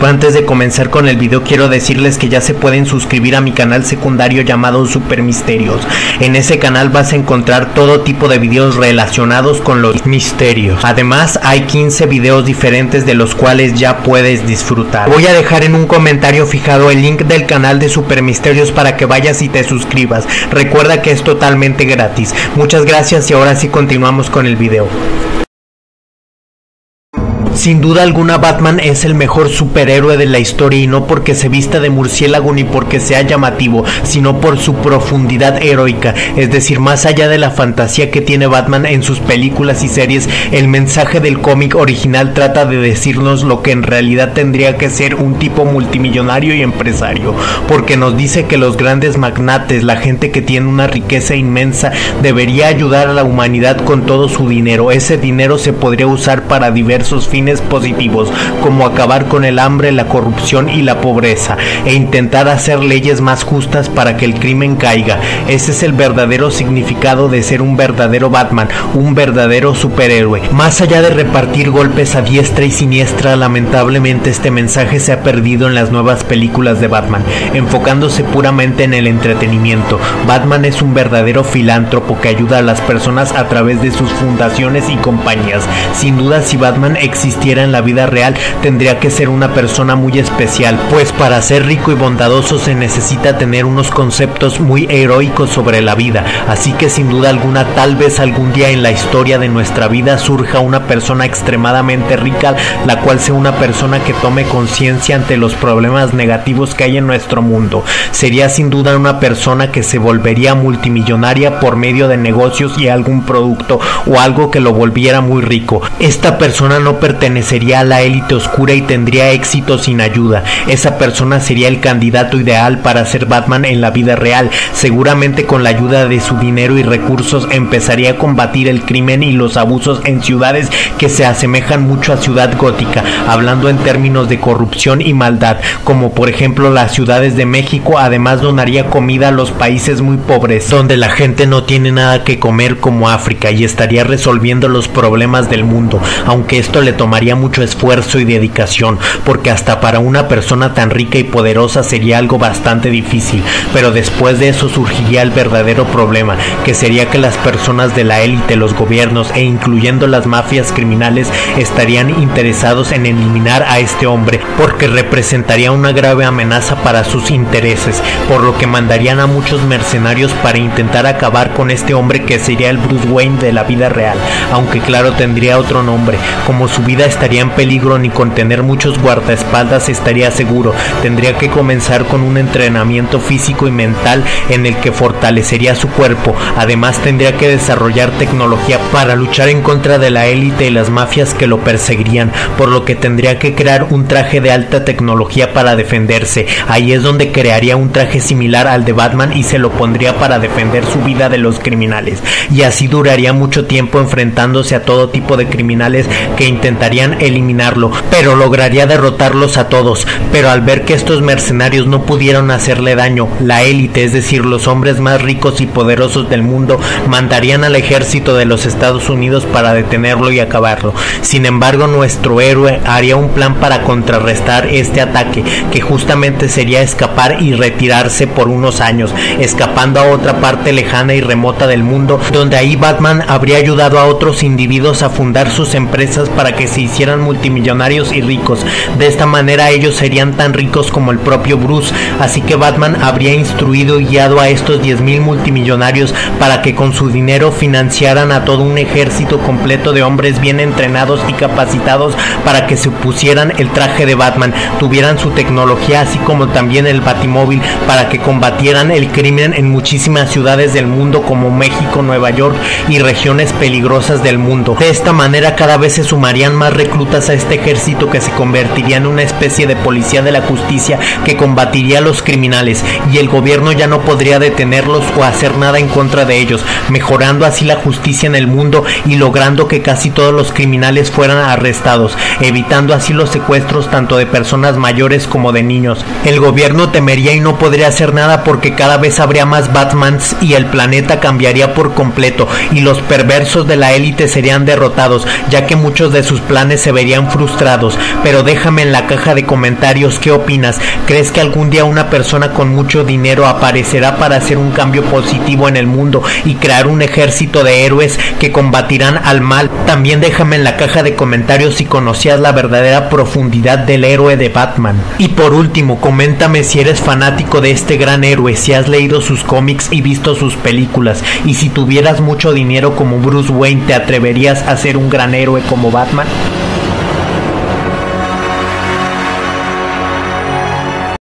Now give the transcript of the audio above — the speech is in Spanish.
Antes de comenzar con el video quiero decirles que ya se pueden suscribir a mi canal secundario llamado Super Misterios. En ese canal vas a encontrar todo tipo de videos relacionados con los misterios. Además hay 15 videos diferentes de los cuales ya puedes disfrutar. Voy a dejar en un comentario fijado el link del canal de Super Misterios para que vayas y te suscribas. Recuerda que es totalmente gratis. Muchas gracias y ahora sí continuamos con el video. Sin duda alguna Batman es el mejor superhéroe de la historia y no porque se vista de murciélago ni porque sea llamativo, sino por su profundidad heroica, es decir, más allá de la fantasía que tiene Batman en sus películas y series, el mensaje del cómic original trata de decirnos lo que en realidad tendría que ser un tipo multimillonario y empresario, porque nos dice que los grandes magnates, la gente que tiene una riqueza inmensa, debería ayudar a la humanidad con todo su dinero. Ese dinero se podría usar para diversos fines positivos, como acabar con el hambre, la corrupción y la pobreza, e intentar hacer leyes más justas para que el crimen caiga. Ese es el verdadero significado de ser un verdadero Batman, un verdadero superhéroe. Más allá de repartir golpes a diestra y siniestra, lamentablemente este mensaje se ha perdido en las nuevas películas de Batman, enfocándose puramente en el entretenimiento. Batman es un verdadero filántropo que ayuda a las personas a través de sus fundaciones y compañías. Sin duda, si Batman en la vida real, tendría que ser una persona muy especial, pues para ser rico y bondadoso se necesita tener unos conceptos muy heroicos sobre la vida, así que sin duda alguna tal vez algún día en la historia de nuestra vida surja una persona extremadamente rica, la cual sea una persona que tome conciencia ante los problemas negativos que hay en nuestro mundo. Sería sin duda una persona que se volvería multimillonaria por medio de negocios y algún producto o algo que lo volviera muy rico. Esta persona no pertenece pertenecería a la élite oscura y tendría éxito sin ayuda. Esa persona sería el candidato ideal para ser Batman en la vida real. Seguramente con la ayuda de su dinero y recursos empezaría a combatir el crimen y los abusos en ciudades que se asemejan mucho a Ciudad Gótica, hablando en términos de corrupción y maldad, como por ejemplo las ciudades de México. Además donaría comida a los países muy pobres, donde la gente no tiene nada que comer como África y estaría resolviendo los problemas del mundo, aunque esto le tomaría mucho esfuerzo y dedicación, porque hasta para una persona tan rica y poderosa sería algo bastante difícil, pero después de eso surgiría el verdadero problema, que sería que las personas de la élite, los gobiernos e incluyendo las mafias criminales estarían interesados en eliminar a este hombre, porque representaría una grave amenaza para sus intereses, por lo que mandarían a muchos mercenarios para intentar acabar con este hombre que sería el Bruce Wayne de la vida real, aunque claro tendría otro nombre, como su vida estaría en peligro ni con tener muchos guardaespaldas estaría seguro. Tendría que comenzar con un entrenamiento físico y mental en el que fortalecería su cuerpo. Además tendría que desarrollar tecnología para luchar en contra de la élite y las mafias que lo perseguirían, por lo que tendría que crear un traje de alta tecnología para defenderse. Ahí es donde crearía un traje similar al de Batman y se lo pondría para defender su vida de los criminales. Y así duraría mucho tiempo enfrentándose a todo tipo de criminales que eliminarlo, pero lograría derrotarlos a todos. Pero al ver que estos mercenarios no pudieron hacerle daño, la élite, es decir, los hombres más ricos y poderosos del mundo, mandarían al ejército de los Estados Unidos para detenerlo y acabarlo. Sin embargo, nuestro héroe haría un plan para contrarrestar este ataque, que justamente sería escapar y retirarse por unos años, escapando a otra parte lejana y remota del mundo, donde ahí Batman habría ayudado a otros individuos a fundar sus empresas para que se hicieran multimillonarios y ricos. De esta manera ellos serían tan ricos como el propio Bruce, así que Batman habría instruido y guiado a estos 10.000 multimillonarios para que con su dinero financiaran a todo un ejército completo de hombres bien entrenados y capacitados para que se pusieran el traje de Batman, tuvieran su tecnología así como también el batimóvil para que combatieran el crimen en muchísimas ciudades del mundo como México, Nueva York y regiones peligrosas del mundo. De esta manera cada vez se sumarían más reclutas a este ejército que se convertiría en una especie de policía de la justicia que combatiría a los criminales y el gobierno ya no podría detenerlos o hacer nada en contra de ellos, mejorando así la justicia en el mundo y logrando que casi todos los criminales fueran arrestados, evitando así los secuestros tanto de personas mayores como de niños. El gobierno temería y no podría hacer nada porque cada vez habría más Batmans y el planeta cambiaría por completo y los perversos de la élite serían derrotados, ya que muchos de sus planes se verían frustrados, pero déjame en la caja de comentarios qué opinas. ¿Crees que algún día una persona con mucho dinero aparecerá para hacer un cambio positivo en el mundo y crear un ejército de héroes que combatirán al mal? También déjame en la caja de comentarios si conocías la verdadera profundidad del héroe de Batman. Y por último, coméntame si eres fanático de este gran héroe, si has leído sus cómics y visto sus películas, y si tuvieras mucho dinero como Bruce Wayne, ¿te atreverías a ser un gran héroe como Batman?